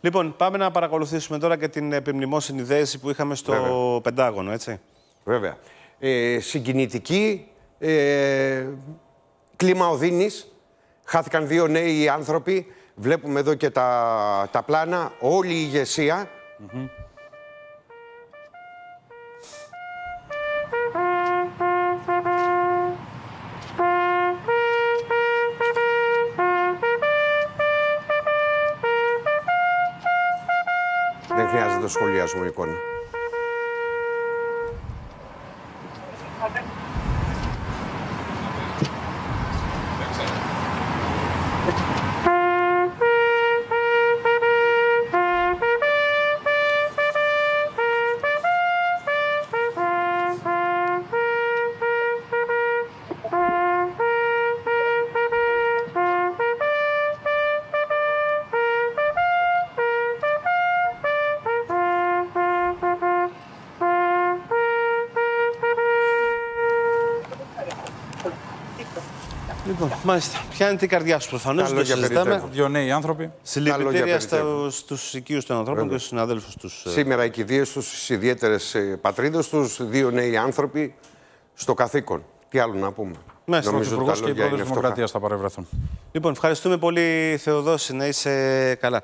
Λοιπόν, πάμε να παρακολουθήσουμε τώρα και την επιμνημόσυνη δέση που είχαμε στο Βέβαια. Πεντάγωνο, έτσι. Βέβαια. Ε, συγκινητική, ε, κλίμα οδύνης, χάθηκαν δύο νέοι άνθρωποι, βλέπουμε εδώ και τα, τα πλάνα, όλη η ηγεσία. Δεν χρειάζεται το σχολιασμό εικόνα. Λοιπόν, μάλιστα. Πιάνει η καρδιά σου προφανώς. Τα λόγια περιττεύουν. Δύο νέοι άνθρωποι. Συλληπιτήρια περιττεύουν. στους οικείους των ανθρώπων και στους συναδέλφους τους. Σήμερα οι κηδείες τους, στις ιδιαίτερες ε, πατρίδες τους, δύο νέοι άνθρωποι στο καθήκον. Τι άλλο να πούμε. Μάλιστα, Ο Νομίζω ότι Υπουργό τα και η λόγια Πρόεδρο είναι τη φτωχά. Δημοκρατία θα παρευρεθούν. Λοιπόν, ευχαριστούμε πολύ, Θεοδόση, να είσαι καλά.